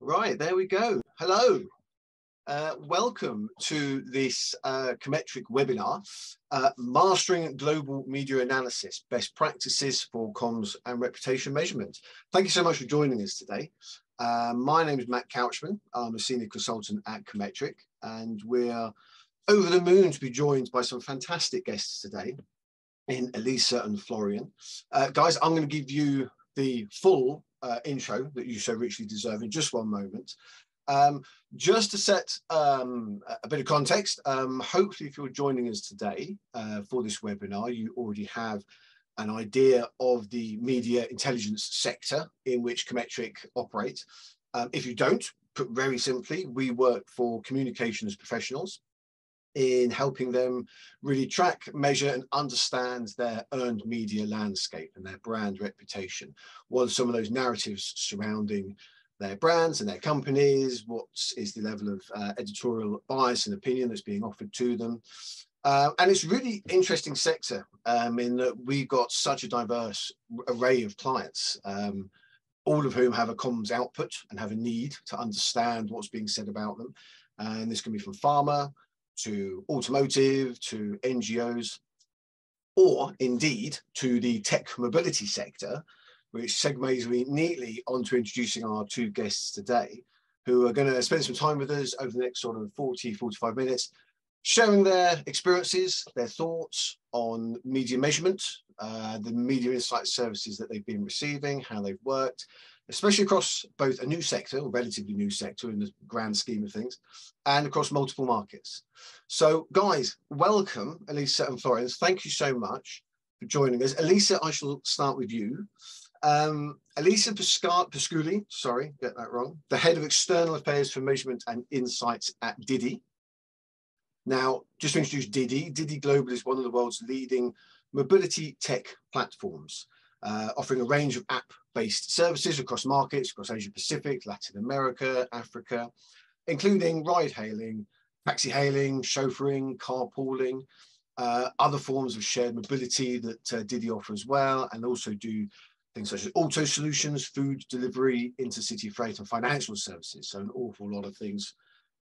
Right, there we go. Hello. Uh, welcome to this uh, Commetric webinar, uh, Mastering Global Media Analysis, Best Practices for Comms and Reputation Measurement. Thank you so much for joining us today. Uh, my name is Matt Couchman. I'm a senior consultant at Commetric, and we're over the moon to be joined by some fantastic guests today in Elisa and Florian. Uh, guys, I'm going to give you the full uh, intro that you so richly deserve in just one moment. Um, just to set um, a bit of context, um, hopefully if you're joining us today uh, for this webinar, you already have an idea of the media intelligence sector in which Commetric operates. Um, if you don't, put very simply, we work for communications professionals in helping them really track, measure, and understand their earned media landscape and their brand reputation. What are some of those narratives surrounding their brands and their companies? What is the level of uh, editorial bias and opinion that's being offered to them? Uh, and it's really interesting sector um, in that we've got such a diverse array of clients, um, all of whom have a comms output and have a need to understand what's being said about them. And this can be from pharma, to automotive, to NGOs, or indeed to the tech mobility sector, which segues me neatly onto introducing our two guests today, who are going to spend some time with us over the next sort of 40, 45 minutes, sharing their experiences, their thoughts on media measurement, uh, the media insight services that they've been receiving, how they've worked, especially across both a new sector, or relatively new sector in the grand scheme of things, and across multiple markets. So guys, welcome, Elisa and Florence. Thank you so much for joining us. Elisa, I shall start with you. Um, Elisa Pasculi, sorry, get that wrong, the head of external affairs for measurement and insights at Didi. Now, just to introduce Didi, Didi Global is one of the world's leading mobility tech platforms uh, offering a range of app-based services across markets, across Asia Pacific, Latin America, Africa, including ride-hailing, taxi-hailing, chauffeuring, carpooling, uh, other forms of shared mobility that uh, Didi offer as well, and also do things such as auto solutions, food delivery, intercity freight, and financial services. So an awful lot of things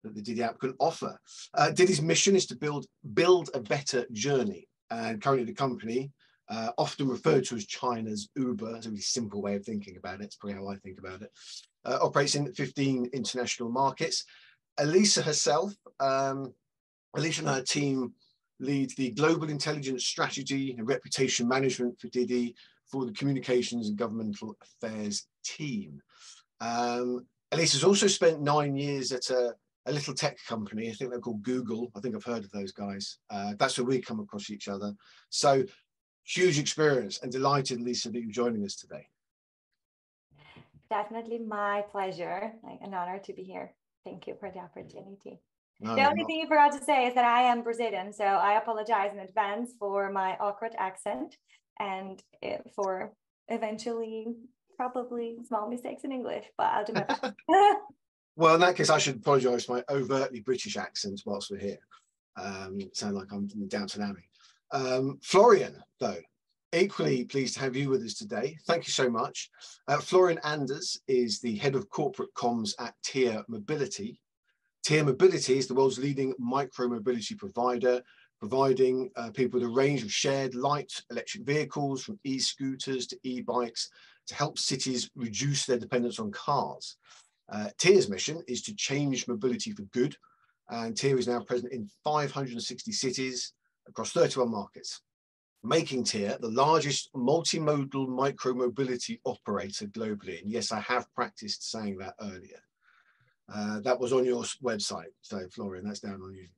that the Didi app can offer. Uh, Didi's mission is to build build a better journey, and currently the company uh, often referred to as China's Uber. It's a really simple way of thinking about it. It's probably how I think about it. Uh, operates in 15 international markets. Elisa herself, um, Elisa and her team lead the global intelligence strategy and reputation management for Didi for the communications and governmental affairs team. Um, Elisa's also spent nine years at a, a, little tech company. I think they're called Google. I think I've heard of those guys. Uh, that's where we come across each other. So huge experience and delighted, Lisa, that you're joining us today. Definitely my pleasure. Like an honor to be here. Thank you for the opportunity. No, the only not. thing you forgot to say is that I am Brazilian, so I apologize in advance for my awkward accent and for eventually probably small mistakes in English, but I'll do my best. well, in that case, I should apologize for my overtly British accent whilst we're here. Um, sound like I'm in Downton Abbey. Um, Florian, though, equally pleased to have you with us today. Thank you so much. Uh, Florian Anders is the head of corporate comms at Tier Mobility. Tier Mobility is the world's leading micro mobility provider, providing uh, people with a range of shared light electric vehicles from e-scooters to e-bikes to help cities reduce their dependence on cars. Uh, Tier's mission is to change mobility for good, and Tier is now present in 560 cities across 31 markets, making Tier the largest multimodal micro-mobility operator globally. And yes, I have practiced saying that earlier. Uh, that was on your website. So Florian, that's down on you.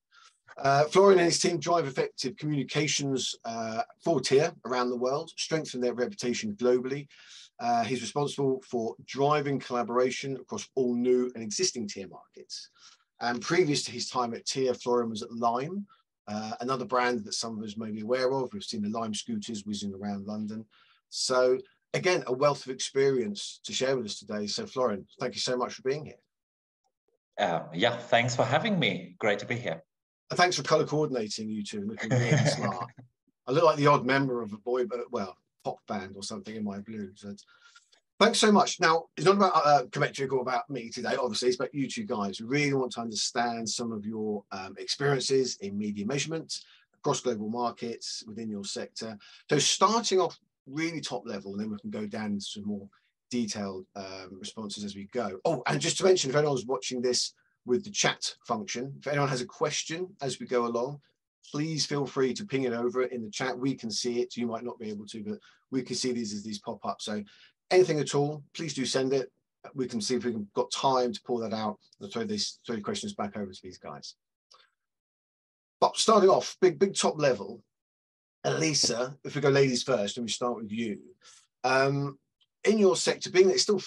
Uh, Florian and his team drive effective communications uh, for Tier around the world, strengthen their reputation globally. Uh, he's responsible for driving collaboration across all new and existing Tier markets. And previous to his time at Tier, Florian was at Lime, uh, another brand that some of us may be aware of, we've seen the Lime scooters whizzing around London. So again, a wealth of experience to share with us today. So Florian, thank you so much for being here. Uh, yeah, thanks for having me. Great to be here. And thanks for color coordinating you two, looking really smart. I look like the odd member of a boy, but well, pop band or something in my blue. Thanks so much. Now, it's not about uh, Commetric or about me today, obviously, it's about you two guys. We really want to understand some of your um, experiences in media measurement across global markets within your sector. So starting off really top level, and then we can go down into some more detailed um, responses as we go. Oh, and just to mention, if anyone's watching this with the chat function, if anyone has a question as we go along, please feel free to ping it over in the chat. We can see it. You might not be able to, but we can see these as these pop up. So anything at all, please do send it. We can see if we've got time to pull that out and throw these throw questions back over to these guys. But starting off, big, big top level, Elisa, if we go ladies first and we start with you, um, in your sector, being that it's still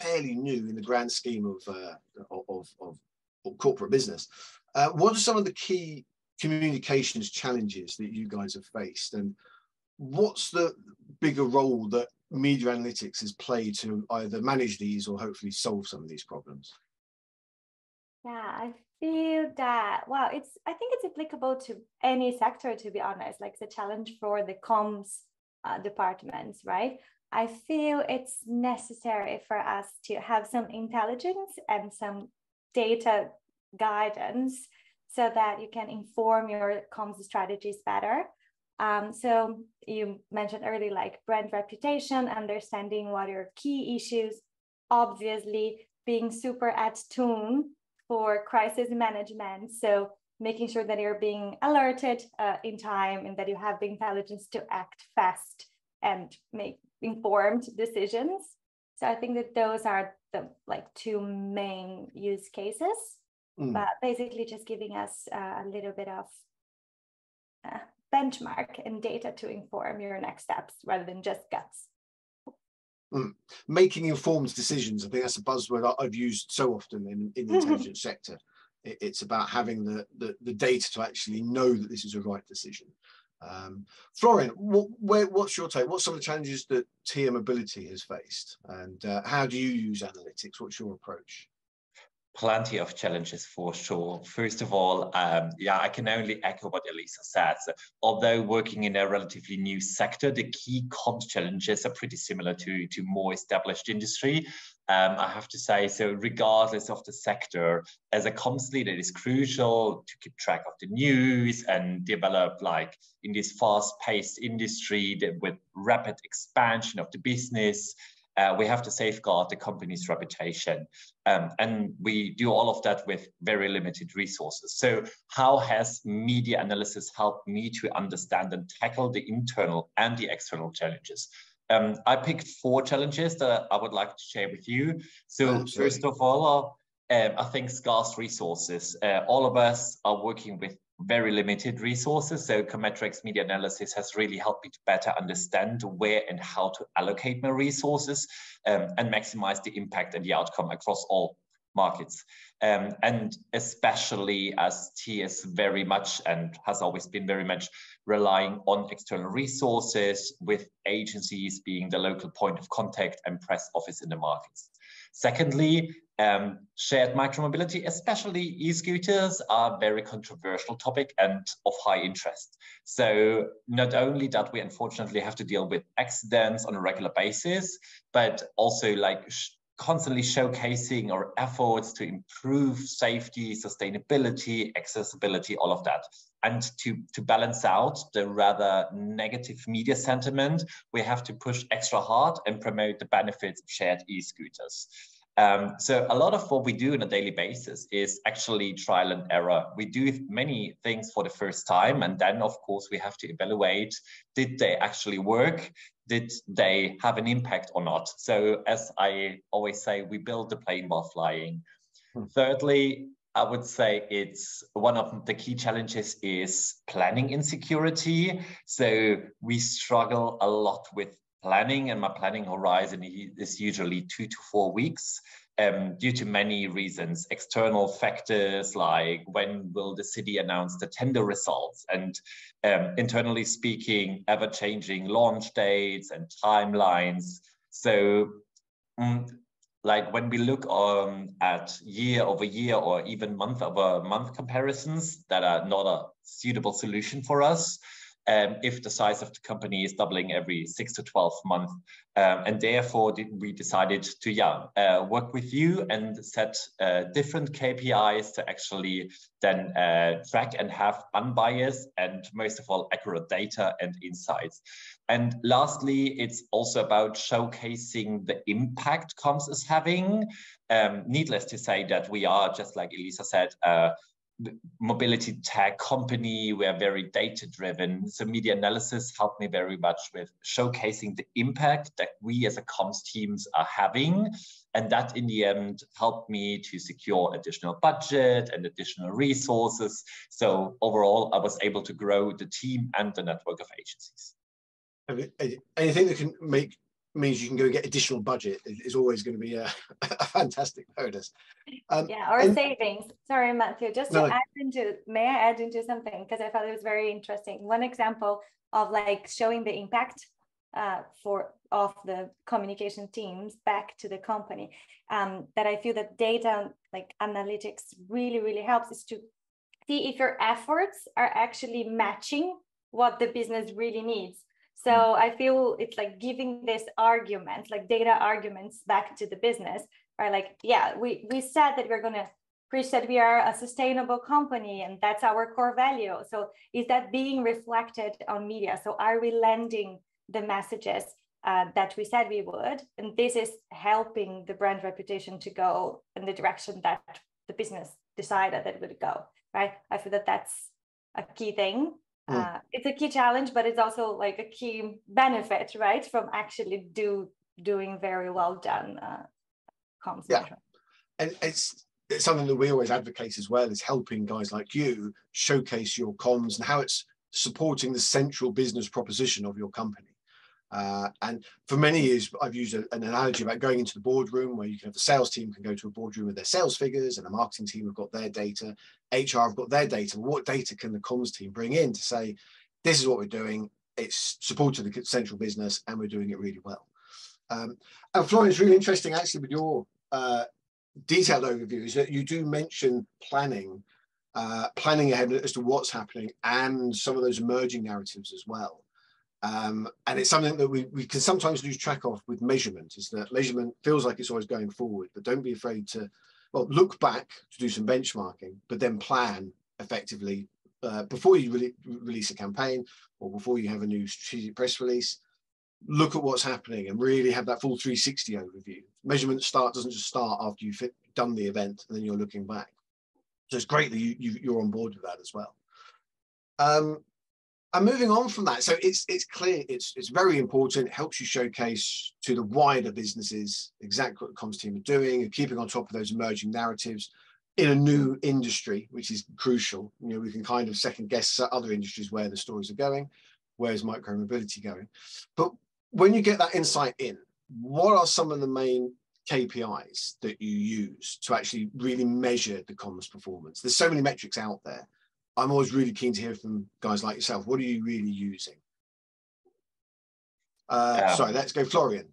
fairly new in the grand scheme of, uh, of, of, of, corporate business, uh, what are some of the key communications challenges that you guys have faced? And what's the bigger role that media analytics has played to either manage these or hopefully solve some of these problems? Yeah, I feel that, well, it's, I think it's applicable to any sector, to be honest, like the challenge for the comms uh, departments, right? I feel it's necessary for us to have some intelligence and some data guidance so that you can inform your comms strategies better. Um, so you mentioned earlier, like brand reputation, understanding what are key issues, obviously being super at tune for crisis management. So making sure that you're being alerted uh, in time and that you have the intelligence to act fast and make informed decisions. So I think that those are the like two main use cases, mm. but basically just giving us uh, a little bit of uh, benchmark and data to inform your next steps rather than just guts. Mm. Making informed decisions. I think that's a buzzword I've used so often in, in the intelligence sector. It, it's about having the, the, the data to actually know that this is a right decision. Um, Florian, what, where, what's your take? What's some of the challenges that Tier Mobility has faced? And uh, how do you use analytics? What's your approach? Plenty of challenges for sure. First of all, um, yeah, I can only echo what Elisa says. Although working in a relatively new sector, the key comms challenges are pretty similar to, to more established industry. Um, I have to say, so regardless of the sector, as a comms leader, it is crucial to keep track of the news and develop like in this fast-paced industry with rapid expansion of the business, uh, we have to safeguard the company's reputation. Um, and we do all of that with very limited resources. So how has media analysis helped me to understand and tackle the internal and the external challenges? Um, I picked four challenges that I would like to share with you. So first of all, uh, um, I think scarce resources. Uh, all of us are working with very limited resources. So Commetric's media analysis has really helped me to better understand where and how to allocate my resources um, and maximize the impact and the outcome across all markets. Um, and especially as Tier is very much and has always been very much relying on external resources with agencies being the local point of contact and press office in the markets. Secondly, um, shared micromobility, especially e-scooters, are a very controversial topic and of high interest. So not only that we unfortunately have to deal with accidents on a regular basis, but also like constantly showcasing our efforts to improve safety, sustainability, accessibility, all of that. And to, to balance out the rather negative media sentiment, we have to push extra hard and promote the benefits of shared e-scooters. Um, so a lot of what we do on a daily basis is actually trial and error. We do many things for the first time, and then of course we have to evaluate, did they actually work? Did they have an impact or not? So as I always say, we build the plane while flying. Hmm. Thirdly, I would say it's one of the key challenges is planning insecurity. So we struggle a lot with planning and my planning horizon is usually two to four weeks um, due to many reasons, external factors like when will the city announce the tender results and um, internally speaking, ever changing launch dates and timelines. So um, like when we look um, at year over year or even month over month comparisons that are not a suitable solution for us, um, if the size of the company is doubling every six to 12 months. Um, and therefore we decided to yeah, uh, work with you and set uh, different KPIs to actually then uh, track and have unbiased and most of all accurate data and insights. And lastly, it's also about showcasing the impact comms is having. Um, needless to say that we are, just like Elisa said, uh, mobility tech company. We're very data driven. So media analysis helped me very much with showcasing the impact that we as a comms teams are having. And that in the end helped me to secure additional budget and additional resources. So overall, I was able to grow the team and the network of agencies. Anything that can make means you can go get additional budget is always going to be a, a fantastic bonus. Um, yeah, or and, savings. Sorry, Matthew, just to no, add into, may I add into something? Because I thought it was very interesting. One example of like showing the impact uh, for of the communication teams back to the company um, that I feel that data like analytics really, really helps is to see if your efforts are actually matching what the business really needs so mm. I feel it's like giving this argument, like data arguments back to the business, right? Like, yeah, we we said that we're gonna preach that we are a sustainable company and that's our core value. So is that being reflected on media? So are we lending the messages uh, that we said we would? And this is helping the brand reputation to go in the direction that the business decided that it would go, right? I feel that that's a key thing Mm. Uh, it's a key challenge, but it's also like a key benefit, right, from actually do doing very well done uh, comms. Yeah, and it's it's something that we always advocate as well is helping guys like you showcase your comms and how it's supporting the central business proposition of your company. Uh, and for many years, I've used a, an analogy about going into the boardroom where you can have the sales team can go to a boardroom with their sales figures and the marketing team have got their data, HR have got their data. What data can the comms team bring in to say, this is what we're doing, it's supported the central business and we're doing it really well. Um, and Florian, it's really interesting actually with your uh, detailed overview is that you do mention planning, uh, planning ahead as to what's happening and some of those emerging narratives as well. Um, and it's something that we, we can sometimes lose track of with measurement is that measurement feels like it's always going forward, but don't be afraid to, well, look back to do some benchmarking, but then plan effectively uh, before you re release a campaign or before you have a new strategic press release, look at what's happening and really have that full 360 overview. Measurement start doesn't just start after you've done the event and then you're looking back. So it's great that you, you, are on board with that as well. Um, and moving on from that, so it's it's clear, it's it's very important. It helps you showcase to the wider businesses exactly what the comms team are doing and keeping on top of those emerging narratives in a new industry, which is crucial. You know, we can kind of second guess other industries where the stories are going, where's micromobility going. But when you get that insight in, what are some of the main KPIs that you use to actually really measure the comms performance? There's so many metrics out there. I'm always really keen to hear from guys like yourself. What are you really using? Uh, Sorry, let's go, Florian.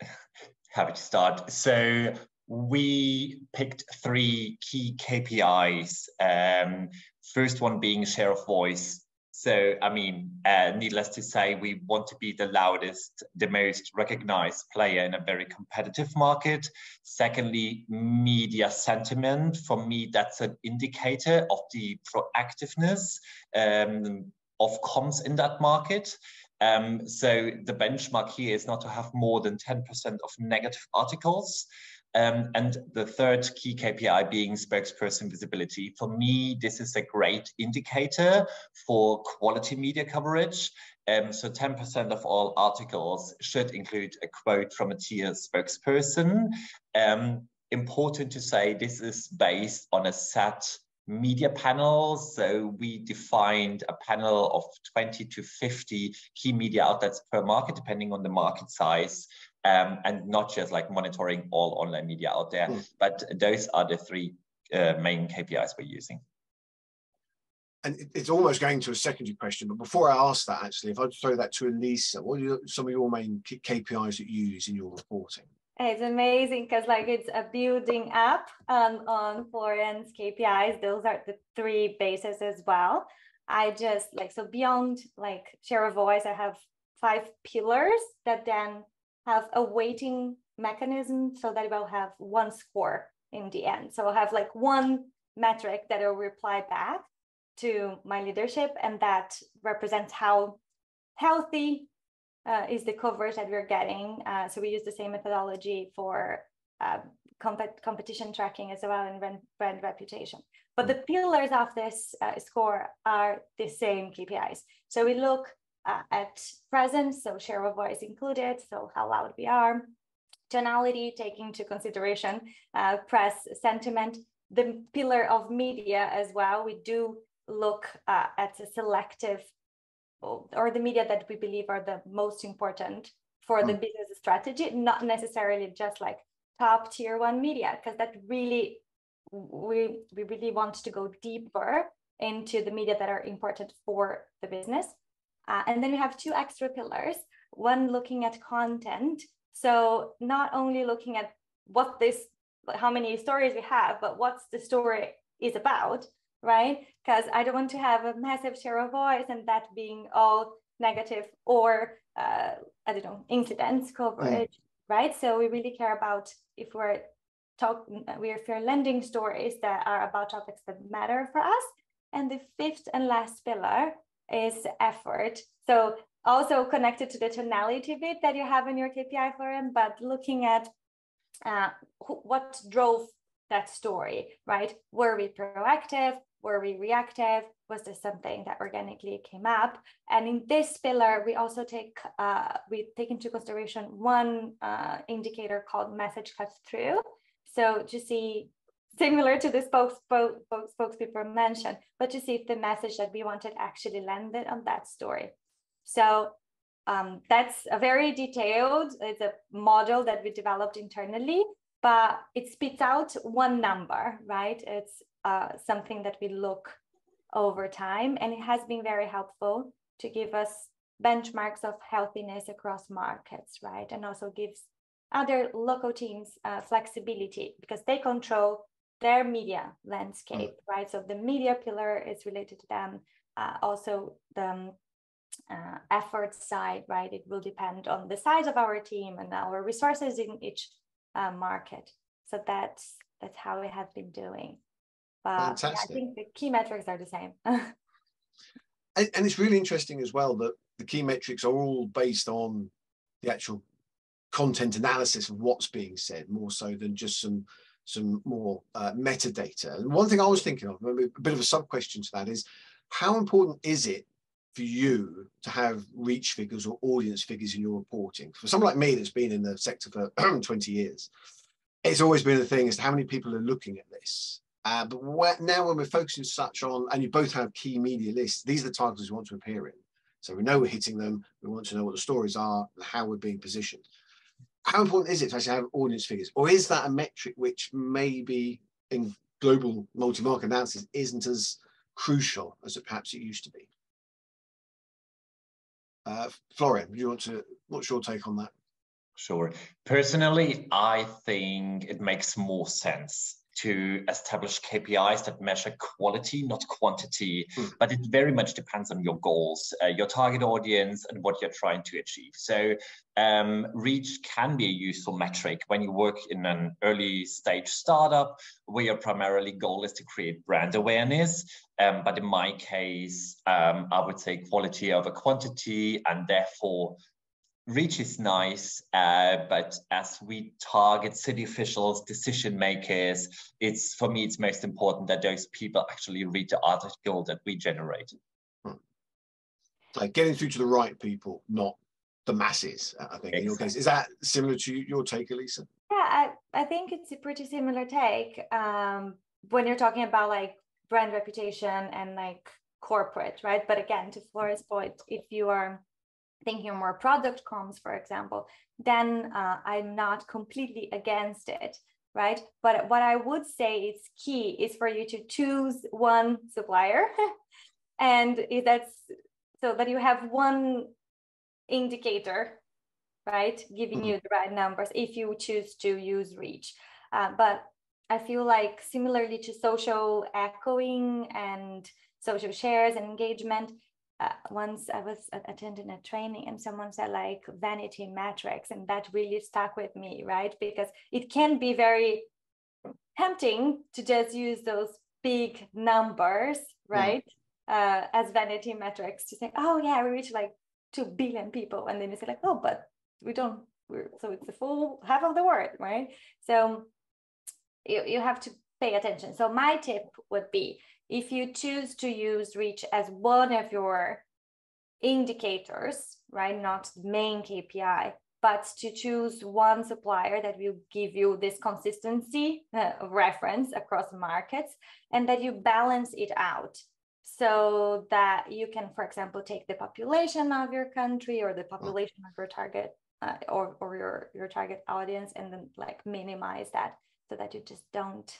Happy to start. So we picked three key KPIs. Um, first one being share of voice. So, I mean, uh, needless to say, we want to be the loudest, the most recognized player in a very competitive market. Secondly, media sentiment. For me, that's an indicator of the proactiveness um, of comms in that market. Um, so the benchmark here is not to have more than 10% of negative articles. Um, and the third key KPI being spokesperson visibility. For me, this is a great indicator for quality media coverage. Um, so 10% of all articles should include a quote from a Tier spokesperson. Um, important to say this is based on a set media panel. So we defined a panel of 20 to 50 key media outlets per market, depending on the market size um, and not just like monitoring all online media out there. Mm. But those are the three uh, main KPIs we're using. And it's almost going to a secondary question, but before I ask that, actually, if I throw that to Elisa, what are some of your main KPIs that you use in your reporting? It's amazing because like it's a building up um, on Florian's KPIs. Those are the three bases as well. I just like, so beyond like share of voice, I have five pillars that then have a weighting mechanism so that it will have one score in the end. So I'll have like one metric that will reply back to my leadership, and that represents how healthy uh, is the coverage that we're getting. Uh, so we use the same methodology for uh, comp- competition tracking as well and brand, brand reputation. But the pillars of this uh, score are the same KPIs. So we look uh, at present, so share of voice included, so how loud we are, tonality, taking into consideration uh, press sentiment, the pillar of media as well. We do look uh, at a selective or the media that we believe are the most important for mm. the business strategy, not necessarily just like top tier one media, because that really we we really want to go deeper into the media that are important for the business. Uh, and then we have two extra pillars. One looking at content. So not only looking at what this, how many stories we have, but what's the story is about, right? Because I don't want to have a massive share of voice and that being all negative or uh, I don't know incidents coverage, mm. right? So we really care about if we're talk we're if we're lending stories that are about topics that matter for us. And the fifth and last pillar is effort. So also connected to the tonality bit that you have in your KPI forum, but looking at uh, what drove that story, right? Were we proactive? Were we reactive? Was this something that organically came up? And in this pillar, we also take uh, we take into consideration one uh, indicator called message cut through. So to see similar to the spokes, spokes, spokespeople mentioned, but to see if the message that we wanted actually landed on that story. So um, that's a very detailed, it's a model that we developed internally, but it spits out one number, right? It's uh, something that we look over time, and it has been very helpful to give us benchmarks of healthiness across markets, right? And also gives other local teams uh, flexibility because they control their media landscape, mm. right? So the media pillar is related to them. Uh, also, the um, uh, effort side, right? It will depend on the size of our team and our resources in each uh, market. So that's that's how we have been doing. But yeah, I think the key metrics are the same. and, and it's really interesting as well that the key metrics are all based on the actual content analysis of what's being said, more so than just some some more uh, metadata. And one thing I was thinking of, maybe a bit of a sub question to that is, how important is it for you to have reach figures or audience figures in your reporting? For someone like me that's been in the sector for 20 years, it's always been a thing as to how many people are looking at this. Uh, but where, now when we're focusing such on, and you both have key media lists, these are the titles we want to appear in. So we know we're hitting them. We want to know what the stories are and how we're being positioned. How important is it to actually have audience figures? Or is that a metric which maybe in global multi-market analysis isn't as crucial as it perhaps it used to be? Uh, Florian, do you want to, what's your take on that? Sure. Personally, I think it makes more sense to establish KPIs that measure quality, not quantity, mm. but it very much depends on your goals, uh, your target audience, and what you're trying to achieve. So, um, reach can be a useful metric when you work in an early stage startup where your primarily goal is to create brand awareness. Um, but in my case, um, I would say quality over quantity, and therefore reach is nice, uh, but as we target city officials, decision makers, it's for me, it's most important that those people actually read the article that we generate. Hmm. Like getting through to the right people, not the masses, I think, exactly. in your case. Is that similar to your take, Elisa? Yeah, I, I think it's a pretty similar take. Um, when you're talking about like brand reputation and like corporate, right? But again, to Flora's point, if you are thinking more product comms, for example, then uh, I'm not completely against it, right? But what I would say is key is for you to choose one supplier, and that's so that you have one indicator, right, giving mm-hmm. you the right numbers if you choose to use reach. Uh, but I feel like similarly to social echoing and social shares and engagement. Uh, once I was attending a training and someone said like vanity metrics, and that really stuck with me, right? Because it can be very tempting to just use those big numbers, right? Mm. Uh, as vanity metrics to say, oh yeah, we reach like 2 billion people. And then you say like, oh, but we don't, we're, so it's the full half of the world, right? So you, you have to pay attention. So my tip would be if you choose to use reach as one of your indicators, right, not main KPI, but to choose one supplier that will give you this consistency uh, of reference across markets and that you balance it out so that you can, for example, take the population of your country or the population of your target uh, or, or your, your target audience and then like minimize that so that you just don't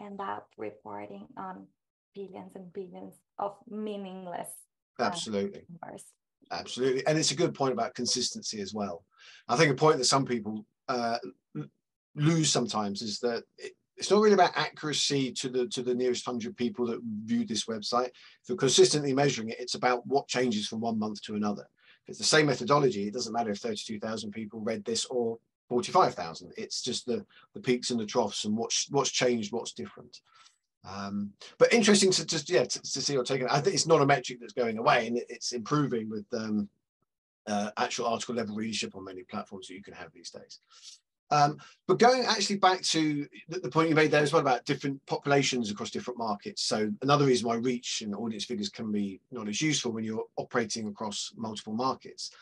end up reporting on billions and billions of meaningless uh, absolutely numbers. absolutely and it's a good point about consistency as well i think a point that some people uh, lose sometimes is that it, it's not really about accuracy to the to the nearest hundred people that view this website. If you're consistently measuring it, it's about what changes from one month to another. If it's the same methodology, it doesn't matter if 32,000 people read this or 45,000. It's just the the peaks and the troughs and what's what's changed, what's different. Um, but interesting to just yeah to, to see your take. I think it's not a metric that's going away, and it's improving with um, uh, actual article level readership on many platforms that you can have these days. Um, but going actually back to the, the, point you made there as well about different populations across different markets. So another reason why reach and audience figures can be not as useful when you're operating across multiple markets.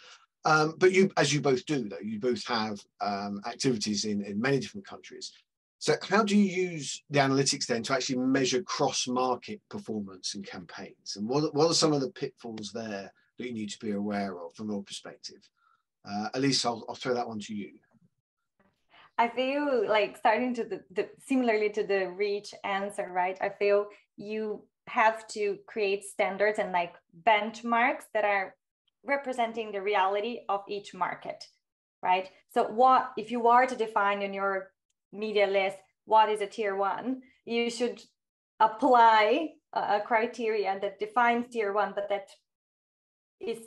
Um, but you, as you both do, though, you both have um, activities in, in many different countries. So how do you use the analytics then to actually measure cross-market performance and campaigns? And what, what are some of the pitfalls there that you need to be aware of from your perspective? Uh, Elise, I'll, I'll throw that one to you. I feel like starting to the, the similarly to the reach answer, right? I feel you have to create standards and like benchmarks that are representing the reality of each market, right? So what if you are to define in your media list what is a tier one, you should apply a, a criteria that defines tier one, but that is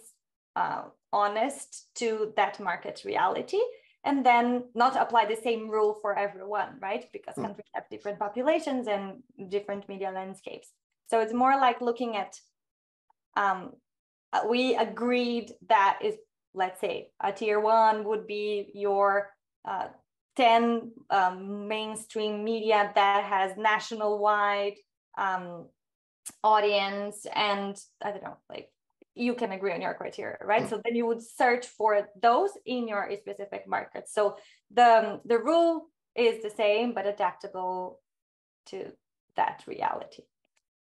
uh, honest to that market reality and then not apply the same rule for everyone, right? Because mm. countries have different populations and different media landscapes. So it's more like looking at, um, uh, we agreed that is, let's say, a tier one would be your uh, 10 um, mainstream media that has national wide um, audience and I don't know, like you can agree on your criteria, right? Mm. So then you would search for those in your specific market. So the, the rule is the same, but adaptable to that reality,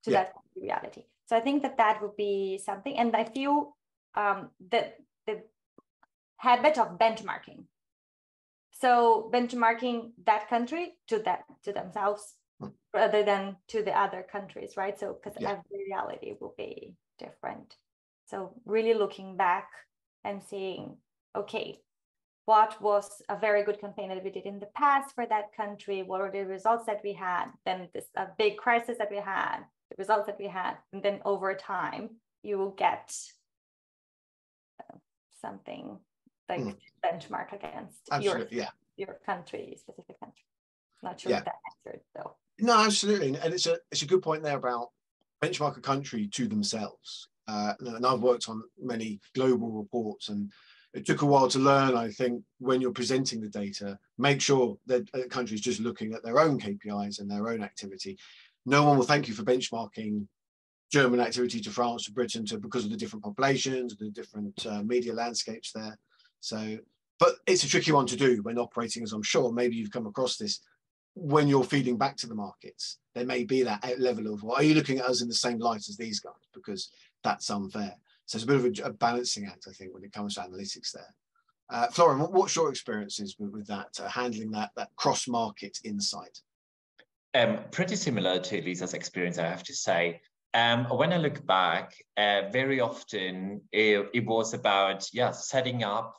to yeah. that reality. So I think that that would be something. And I feel um, that the habit of benchmarking. So benchmarking that country to that to themselves mm. rather than to the other countries, right? So because yeah. every reality will be different. So really looking back and seeing, okay, what was a very good campaign that we did in the past for that country? What were the results that we had? Then this a big crisis that we had, the results that we had, and then over time you will get uh, something like mm. benchmark against Absolutely, your yeah. your country, specific country. Not sure yeah. if that answered though. No, absolutely, and it's a it's a good point there about benchmark a country to themselves. Uh, and I've worked on many global reports and it took a while to learn, I think, when you're presenting the data, make sure that a country's just looking at their own KPIs and their own activity. No one will thank you for benchmarking German activity to France to Britain to because of the different populations, the different uh, media landscapes there. So, but it's a tricky one to do when operating, as I'm sure maybe you've come across this when you're feeding back to the markets. There may be that level of, well, are you looking at us in the same light as these guys? Because that's unfair. So it's a bit of a, a balancing act, I think, when it comes to analytics there. Uh, Florian, what's your experiences with, with that, uh, handling that, that cross-market insight? Um, pretty similar to Lisa's experience, I have to say. Um, when I look back, uh, very often it, it, was about yeah setting up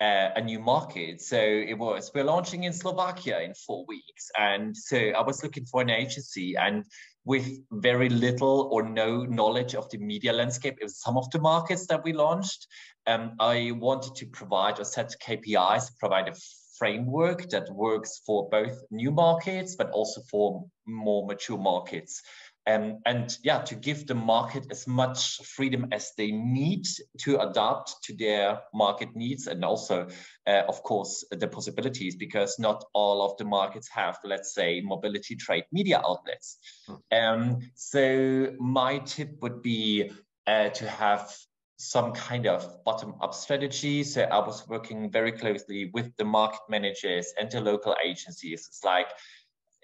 uh, a new market. So it was, we're launching in Slovakia in four weeks. And so I was looking for an agency and with very little or no knowledge of the media landscape in some of the markets that we launched, um, I wanted to provide a set KPIs, provide a framework that works for both new markets, but also for more mature markets. Um, and yeah, to give the market as much freedom as they need to adapt to their market needs and also, uh, of course, the possibilities because not all of the markets have, let's say, mobility trade media outlets. Hmm. Um, so my tip would be uh, to have some kind of bottom-up strategy. So I was working very closely with the market managers and the local agencies. It's like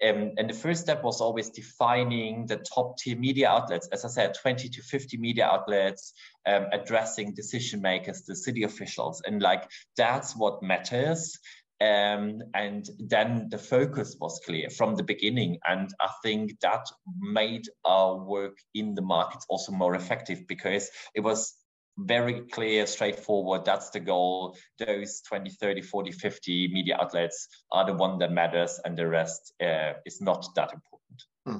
um, and the first step was always defining the top tier media outlets. As I said, 20 to 50 media outlets um, addressing decision makers, the city officials. And like, that's what matters. Um, and then the focus was clear from the beginning. And I think that made our work in the markets also more effective because it was very clear, straightforward. That's the goal. Those 20, 30, 40, 50 media outlets are the one that matters, and the rest uh, is not that important. Hmm.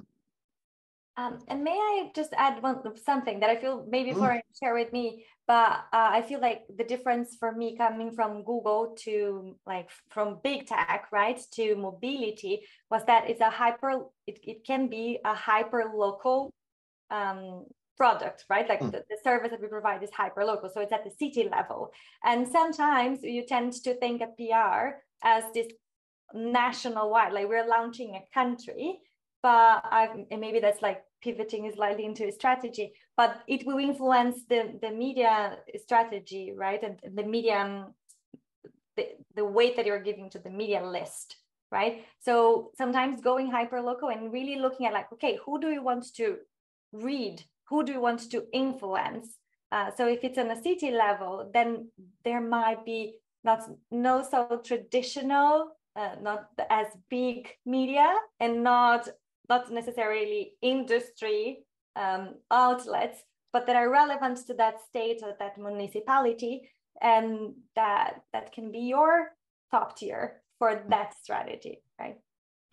Um, and may I just add one something that I feel maybe mm. Florian share with me, but uh, I feel like the difference for me coming from Google to like from big tech, right, to mobility was that it's a hyper. It, it can be a hyper local um, product, right? Like mm. the, the, service that we provide is hyper local. So it's at the city level. And sometimes you tend to think of PR as this national wide, like we're launching a country, but I've, and maybe that's like pivoting slightly into a strategy, but it will influence the, the media strategy, right? And the media, um, the, the weight that you're giving to the media list right so sometimes going hyper local and really looking at like okay who do we want to read who do you want to influence? Uh, so if it's on a city level, then there might be not no so traditional, uh, not as big media, and not not necessarily industry um, outlets, but that are relevant to that state or that municipality, and that that can be your top tier for that strategy, right?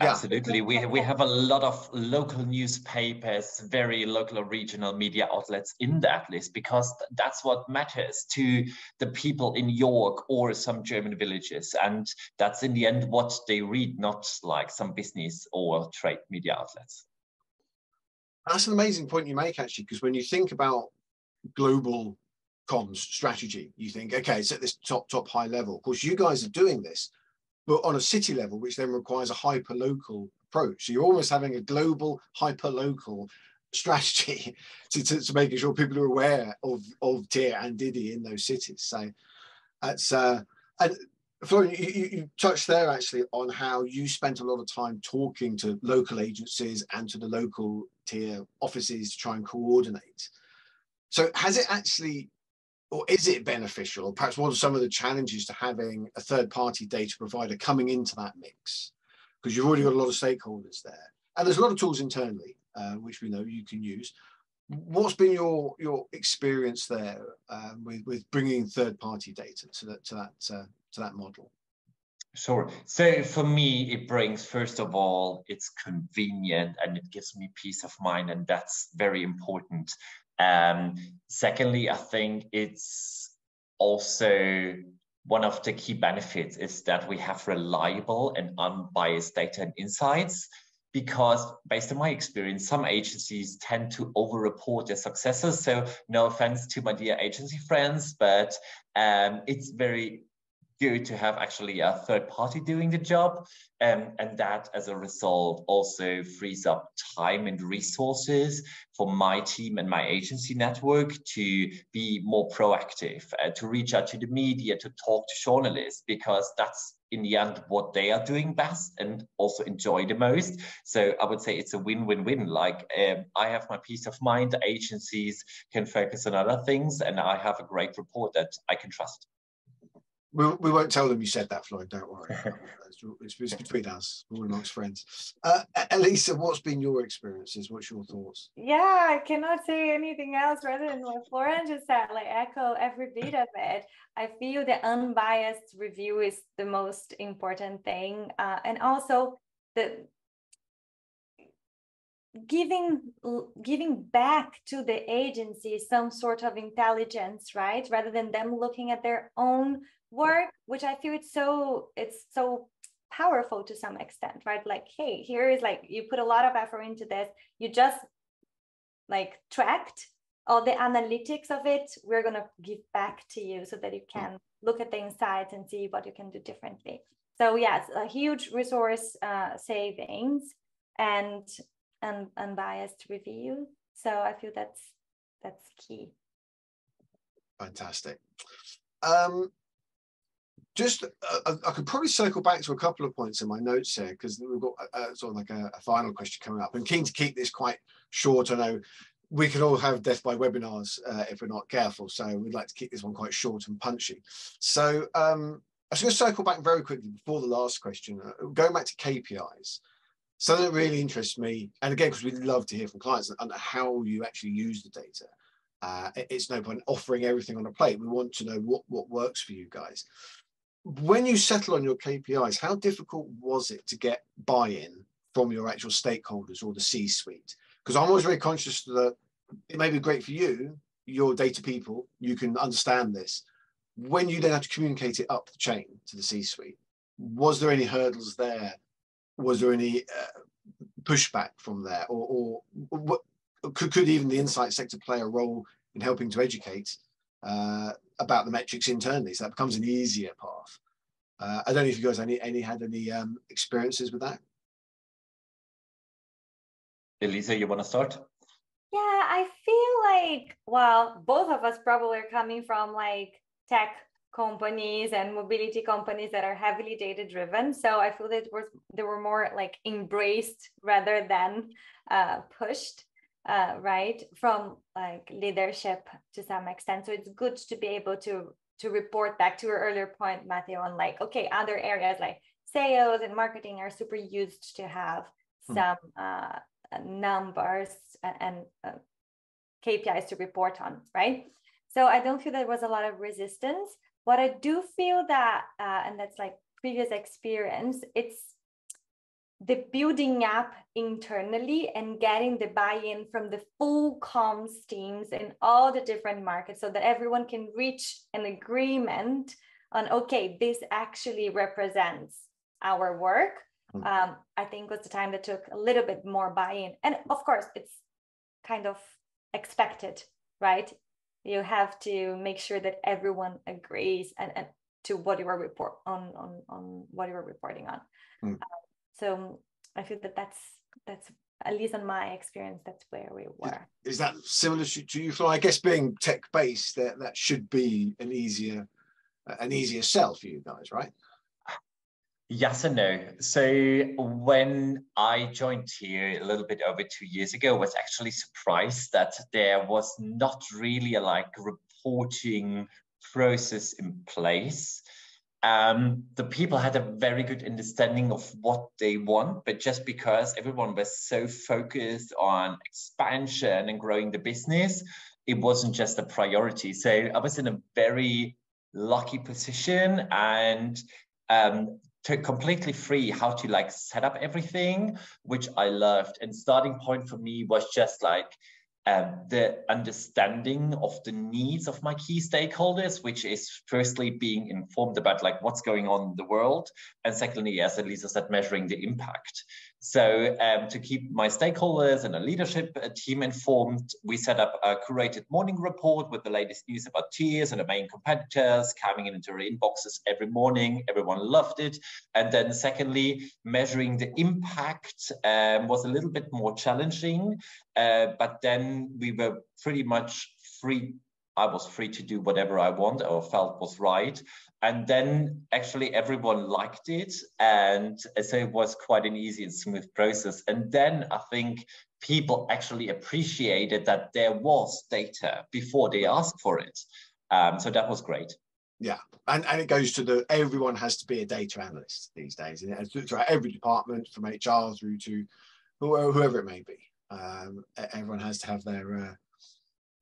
Yeah. Absolutely. We, we have a lot of local newspapers, very local or regional media outlets in that list because that's what matters to the people in York or some German villages. And that's in the end what they read, not like some business or trade media outlets. That's an amazing point you make, actually, because when you think about global comms strategy, you think, okay, it's at this top, top high level. Of course, you guys are doing this but on a city level, which then requires a hyper local approach. So you're almost having a global hyper local strategy to, to, to, making sure people are aware of, of TIER and Didi in those cities. So that's, uh, and Florian, you, you, touched there actually on how you spent a lot of time talking to local agencies and to the local TIER offices to try and coordinate. So has it actually or is it beneficial? Perhaps what are some of the challenges to having a third party data provider coming into that mix? Because you've already got a lot of stakeholders there. And there's a lot of tools internally, uh, which we know you can use. What's been your your experience there um, with, with bringing third party data to that to that uh, to that model? Sure. So for me, it brings, first of all, it's convenient and it gives me peace of mind. And that's very important. Um, secondly, I think it's also one of the key benefits is that we have reliable and unbiased data and insights because based on my experience, some agencies tend to over-report their successes. So no offense to my dear agency friends, but um, it's very good to have actually a third party doing the job. Um, and that as a result also frees up time and resources for my team and my agency network to be more proactive, uh, to reach out to the media, to talk to journalists, because that's in the end what they are doing best and also enjoy the most. So I would say it's a win-win-win. Like um, I have my peace of mind, agencies can focus on other things, and I have a great report that I can trust. We, we won't tell them you said that, Floyd. Don't worry. it's, it's, between us, we're all amongst friends. Uh, Elisa, what's been your experiences? What's your thoughts? Yeah, I cannot say anything else rather than what Florian just said. Like echo every bit of it. I feel the unbiased review is the most important thing, uh, and also the giving giving back to the agency some sort of intelligence right rather than them looking at their own work which i feel it's so it's so powerful to some extent right? Like hey here is like you put a lot of effort into this. You just like tracked all the analytics of it. We're going to give back to you so that you can look at the insights and see what you can do differently. So yes a huge resource uh, savings and and unbiased review. So i feel that's that's key. Fantastic. Um just uh, I could probably circle back to a couple of points in my notes here because we've got a, a, sort of like a, a, final question coming up. I'm keen to keep this quite short. I know we can all have death by webinars uh, if we're not careful, so we'd like to keep this one quite short and punchy. So um, I was going to circle back very quickly before the last question, uh, going back to KPIs. Something that really interests me, and again, because we'd love to hear from clients and how you actually use the data. Uh, it's no point offering everything on a plate. We want to know what, what works for you guys when you settle on your KPIs, how difficult was it to get buy-in from your actual stakeholders or the C-suite? Because I'm always very conscious that it may be great for you, your data people, you can understand this. When you then have to communicate it up the chain to the C-suite, was there any hurdles there? Was there any uh, pushback from there, or, or what, could, could even the insight sector play a role in helping to educate uh, about the metrics internally. So that becomes an easier path. Uh, I don't know if you guys any any had any um, experiences with that. Elisa, you want to start? Yeah, I feel like well, both of us probably are coming from like tech companies and mobility companies that are heavily data driven. So I feel that was they were more like embraced rather than uh, pushed uh, right from like leadership to some extent. So it's good to be able to to report back to your earlier point matthew on like okay other areas like sales and marketing are super used to have hmm. some uh, numbers and, and uh, kpis to report on right? So i don't feel there was a lot of resistance. What i do feel that uh, and that's like previous experience it's the building up internally and getting the buy-in from the full comms teams in all the different markets so that everyone can reach an agreement on okay this actually represents our work mm-hmm. um, i think was the time that took a little bit more buy-in and of course it's kind of expected right you have to make sure that everyone agrees and, and to what you are report on on on what you are reporting on mm. um, so I feel that that's that's at least on my experience, that's where we were. Is that similar to you, Flo? I guess being tech based, that that should be an easier an easier sell for you guys, right? Yes and no. So when I joined here a little bit over two years ago, I was actually surprised that there was not really a like reporting process in place um, the people had a very good understanding of what they want, but just because everyone was so focused on expansion and growing the business, it wasn't just a priority. So I was in a very lucky position and um, completely free how to like set up everything, which I loved. And starting point for me was just like um, the understanding of the needs of my key stakeholders, which is firstly being informed about like what's going on in the world, and secondly, as Elisa said, measuring the impact. So um, to keep my stakeholders and a leadership team informed, we set up a curated morning report with the latest news about tiers and the main competitors coming into our inboxes every morning. Everyone loved it. And then secondly, measuring the impact um, was a little bit more challenging, uh, but then we were pretty much free I was free to do whatever I want or felt was right. And then actually everyone liked it. And so it was quite an easy and smooth process. And then I think people actually appreciated that there was data before they asked for it. Um, so that was great. Yeah, and, and it goes to the everyone has to be a data analyst these days, and throughout every department from HR through to whoever it may be. Um, everyone has to have their uh,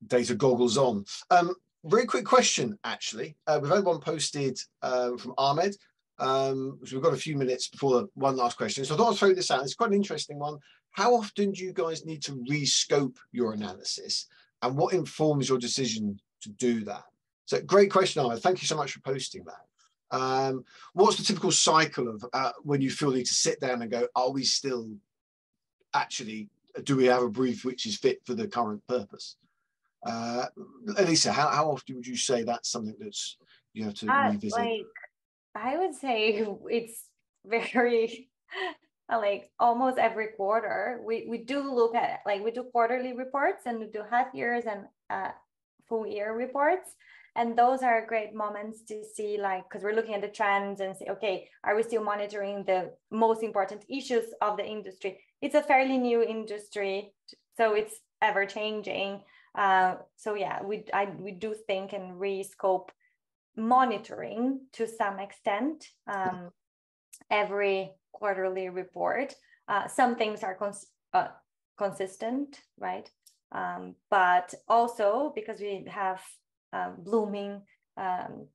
data goggles on. Um, very quick question, actually. Uh, we've had one posted um, from Ahmed. Um, so we've got a few minutes before one last question. So I thought I'd throw this out. It's quite an interesting one. How often do you guys need to rescope your analysis? And what informs your decision to do that? So great question, Ahmed. Thank you so much for posting that. Um, what's the typical cycle of uh, when you feel need to sit down and go, are we still actually, do we have a brief which is fit for the current purpose? Uh, Elisa, how, how often would you say that's something that's you have to uh, revisit? Like, I would say it's very like almost every quarter. We, we do look at like we do quarterly reports and we do half years and uh, full year reports. And those are great moments to see like because we're looking at the trends and say okay are we still monitoring the most important issues of the industry? It's a fairly new industry so it's ever changing uh, so yeah we I, we do think and rescope monitoring to some extent um, every quarterly report uh, some things are cons- uh, consistent right um, but also because we have um, blooming um,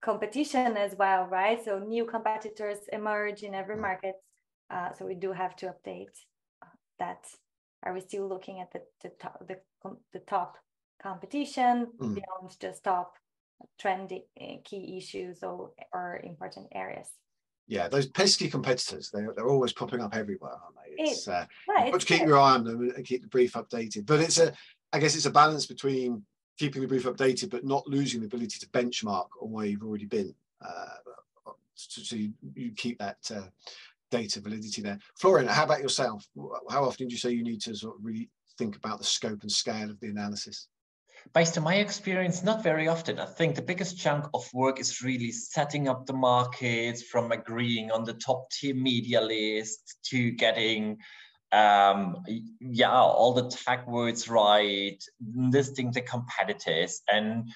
competition as well, right? So new competitors emerge in every mm. market. Uh, so we do have to update uh, that. Are we still looking at the, the top the, the top competition mm. beyond just top trendy uh, key issues or, or important areas? Yeah, those pesky competitors, they're, they're always popping up everywhere, aren't they? It's, uh, yeah, it's keep your eye on them and keep the brief updated. But it's a, I guess it's a balance between keeping the brief updated, but not losing the ability to benchmark on where you've already been. Uh, so, so you, you, keep that uh, data validity there. Florian, how about yourself? How often do you say you need to sort of really think about the scope and scale of the analysis? Based on my experience, not very often. I think the biggest chunk of work is really setting up the markets from agreeing on the top tier media list to getting um, yeah, all the tag words right, listing the competitors. And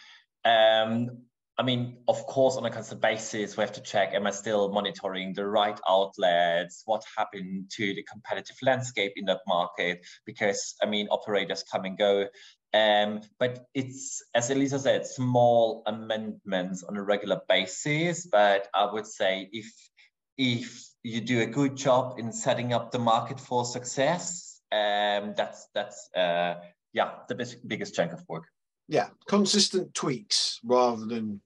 um, I mean, of course, on a constant basis, we have to check, am I still monitoring the right outlets? What happened to the competitive landscape in that market? Because, I mean, operators come and go. Um, but it's, as Elisa said, small amendments on a regular basis. But I would say if if you do a good job in setting up the market for success, um, that's that's uh, yeah the biggest chunk of work. Yeah, consistent tweaks rather than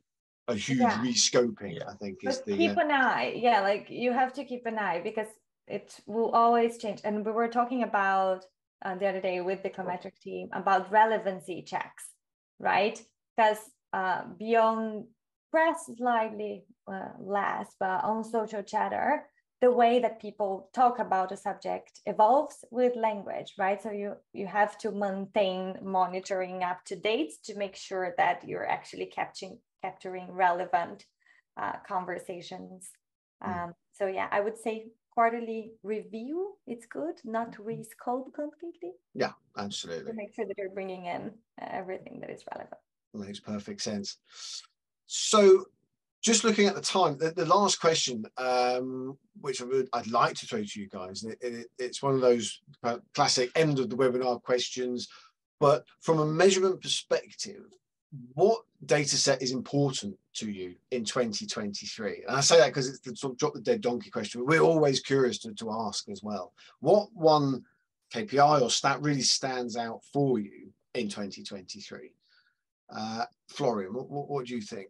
a huge yeah. rescoping. I think is the keep uh, an eye. Yeah, like you have to keep an eye because it will always change. And we were talking about uh, the other day with the Commetric team about relevancy checks, right? Because uh, beyond press slightly uh, less, but on social chatter, the way that people talk about a subject evolves with language, right? So you you have to maintain monitoring up to date to make sure that you're actually capturing capturing relevant uh, conversations. Hmm. Um, so yeah, I would say quarterly review. It's good, not to rescope completely. Yeah, absolutely. To make sure that you're bringing in everything that is relevant. Makes perfect sense. So just looking at the time, the, the last question, um, which I would, I'd like to throw to you guys, it, it, it's one of those classic end of the webinar questions, but from a measurement perspective, what data set is important to you in 2023? And I say that because it's the sort of drop the dead donkey question. We're always curious to, to ask as well. What one KPI or stat really stands out for you in 2023? Uh, Florian, what, what, what do you think?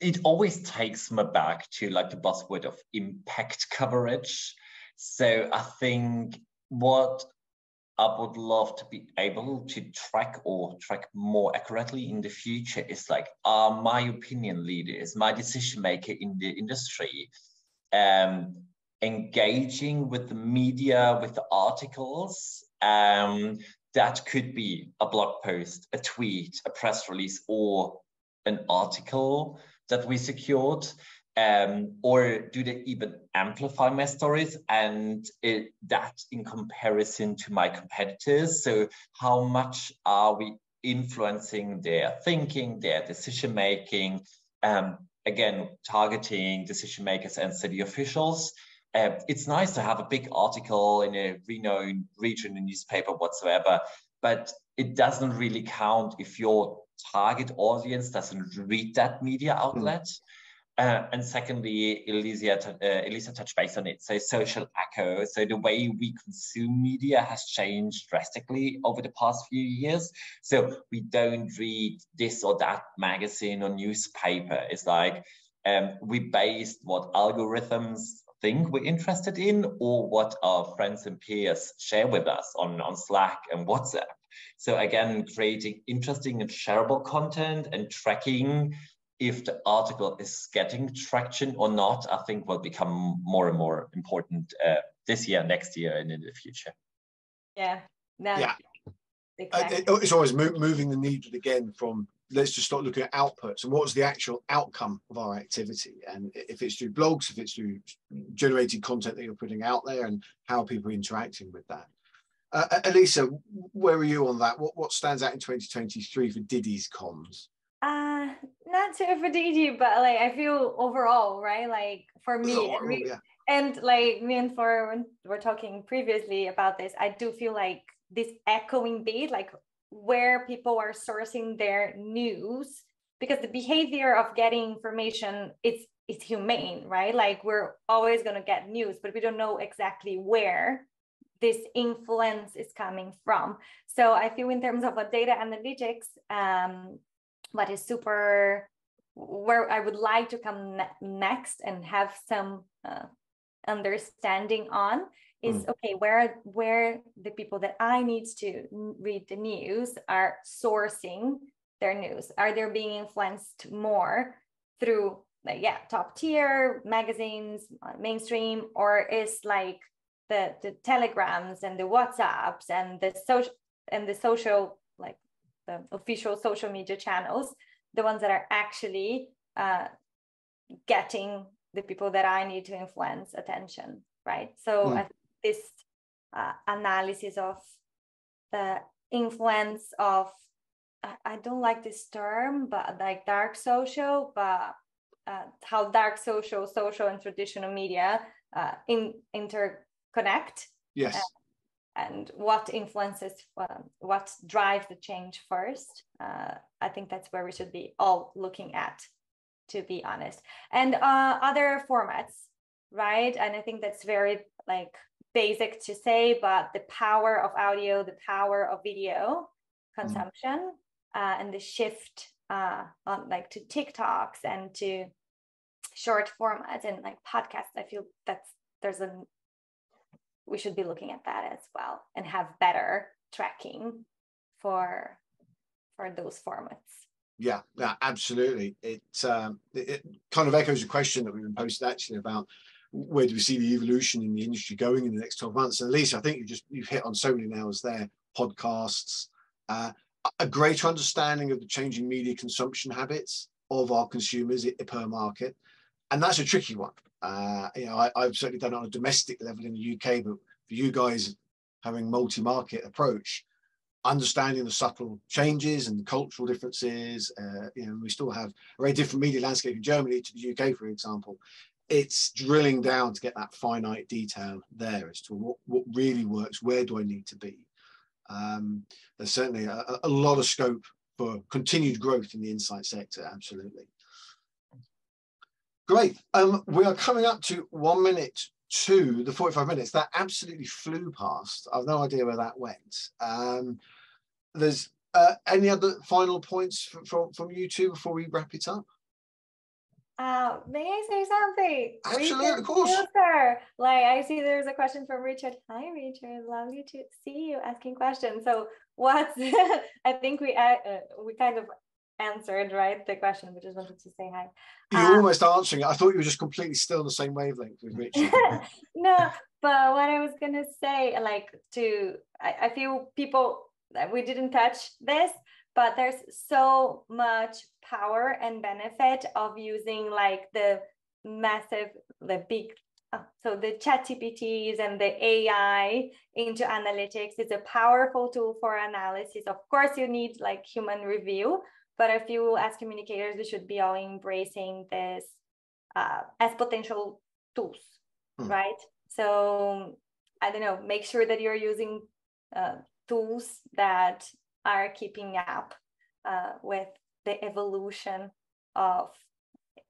It always takes me back to like the buzzword of impact coverage. So I think what I would love to be able to track or track more accurately in the future is like, are my opinion leaders, my decision maker in the industry, um, engaging with the media, with the articles, um, that could be a blog post, a tweet, a press release, or an article that we secured? Um, or do they even amplify my stories and it, that in comparison to my competitors? So how much are we influencing their thinking, their decision making, um, again, targeting decision makers and city officials. Uh, it's nice to have a big article in a renowned regional newspaper whatsoever, but it doesn't really count if your target audience doesn't read that media hmm. outlet. Mm. Uh, and secondly, Elisa, uh, Elisa touched base on it. So social echo. So the way we consume media has changed drastically over the past few years. So we don't read this or that magazine or newspaper. It's like um, we based what algorithms think we're interested in or what our friends and peers share with us on, on Slack and WhatsApp. So again, creating interesting and shareable content and tracking if the article is getting traction or not, I think will become more and more important uh, this year, next year, and in the future. Yeah. No. Yeah. Exactly. It's always moving the needle again from let's just start looking at outputs and what's the actual outcome of our activity. And if it's through blogs, if it's through generated content that you're putting out there, and how people are interacting with that. Uh, Elisa, where are you on that? What what stands out in 2023 for Diddy's comms? Uh, not so for DG, but like I feel overall, right? Like for me, oh, yeah. and like me and when we're talking previously about this, I do feel like this echoing beat, like where people are sourcing their news, because the behavior of getting information, it's it's humane, right? Like we're always gonna get news, but we don't know exactly where this influence is coming from. So I feel in terms of data analytics, um, what is super where I would like to come ne- next and have some uh, understanding on is mm. okay where where the people that I need to read the news are sourcing their news are they being influenced more through like yeah top tier magazines mainstream or is like the the telegrams and the whatsapps and the social and the social like the official social media channels, the ones that are actually uh, getting the people that I need to influence attention, right? So mm. this uh, analysis of the influence of I don't like this term, but like dark social, but uh, how dark social, social, and traditional media uh, in interconnect. Yes. Uh, and what influences um, what drives the change first uh, i think that's where we should be all looking at to be honest and uh, other formats right and i think that's very like basic to say but the power of audio the power of video consumption mm uh, and the shift uh, on like to tiktoks and to short formats and like podcasts i feel that's there's a we should be looking at that as well and have better tracking for for those formats. Yeah yeah absolutely. It um it, it kind of echoes a question that we've been posted actually about where do we see the evolution in the industry going in the next 12 months? And at least i think you just you've hit on so many nails there. Podcasts uh, a greater understanding of the changing media consumption habits of our consumers per market. And that's a tricky one uh, you know, I, have certainly done it on a domestic level in the UK, but for you guys having multi-market approach, understanding the subtle changes and cultural differences, uh, you know, we still have a very different media landscape in Germany to the UK, for example. It's drilling down to get that finite detail there as to what, what really works, where do I need to be? Um, there's certainly a, a lot of scope for continued growth in the insight sector, absolutely. Great. Um, we are coming up to one minute to the 45 minutes. That absolutely flew past. I've no idea where that went. Um, there's uh, any other final points from, from, from you two before we wrap it up? Uh, may I say something? Absolutely, of course. Filter. Like I see there's a question from Richard. Hi, Richard. Lovely to see you asking questions. So what's I think we uh, uh, we kind of answered right the question but just wanted to say hi. You're um, almost answering it. I thought you were just completely still on the same wavelength with rich no but what i was gonna say like to I, I feel people that we didn't touch this but there's so much power and benefit of using like the massive the big uh, so the ChatGPTs and the AI into analytics is a powerful tool for analysis. Of course, you need like human review, but I feel as communicators, we should be all embracing this uh, as potential tools, hmm. right? So I don't know, make sure that you're using uh, tools that are keeping up uh, with the evolution of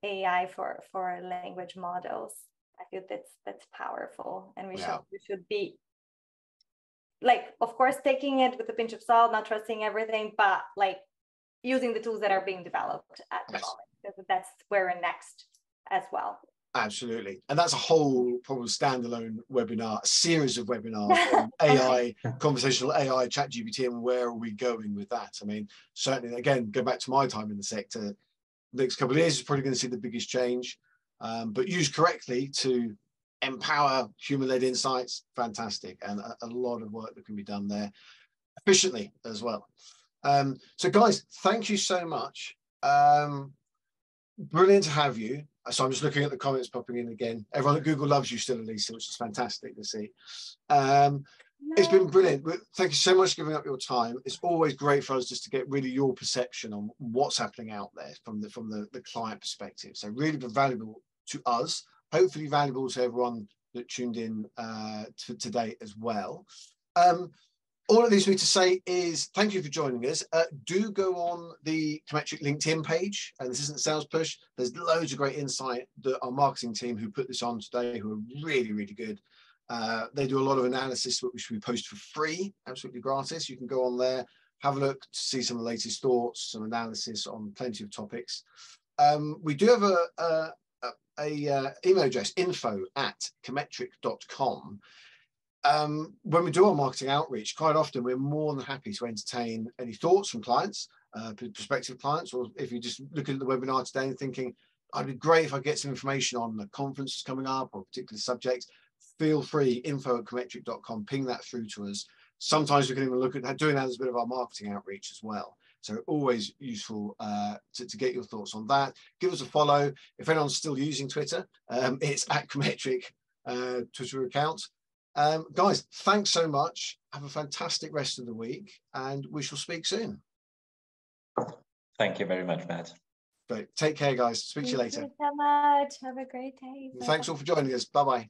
AI for, for language models. I feel that's that's powerful, and we yeah. should we should be like, of course, taking it with a pinch of salt, not trusting everything, but like using the tools that are being developed at the yes. moment that's where we're next as well. Absolutely. And that's a whole probably standalone webinar, a series of webinars on AI, conversational AI, ChatGPT, and where are we going with that? I mean, certainly, again, go back to my time in the sector, next couple of years is probably going to see the biggest change. Um, but used correctly to empower human-led insights, fantastic. And a, a, lot of work that can be done there efficiently as well. Um, so guys, thank you so much. Um, brilliant to have you. So I'm just looking at the comments popping in again. Everyone at Google loves you still, Elisa, which is fantastic to see. Um, no. It's been brilliant. Thank you so much for giving up your time. It's always great for us just to get really your perception on what's happening out there from the from the, the client perspective. So really valuable to us, hopefully valuable to everyone that tuned in uh, to today as well. Um, all it leaves me to say is thank you for joining us. Uh, do go on the Commetric LinkedIn page, and this isn't a sales push. There's loads of great insight that our marketing team who put this on today, who are really, really good. Uh, they do a lot of analysis, which we post for free, absolutely gratis. You can go on there, have a look to see some of the latest thoughts, some analysis on plenty of topics. Um, we do have a, a, a, a uh, email address, info at commetric.com um, when we do our marketing outreach, quite often we're more than happy to entertain any thoughts from clients, uh, prospective clients, or if you're just looking at the webinar today and thinking, I'd be great if I get some information on the conference that's coming up or a particular subject, feel free, info at commetric.com, ping that through to us. Sometimes we can even look at doing that as a bit of our marketing outreach as well. So always useful uh, to, to, get your thoughts on that. Give us a follow. If anyone's still using Twitter, um, it's at Commetric uh, Twitter account. Um, guys, thanks so much. Have a fantastic rest of the week, and we shall speak soon. Thank you very much, Matt. Great. Take care, guys. Speak Thank to you later. Thank you so much. Have a great day. Thanks all for joining us. Bye bye.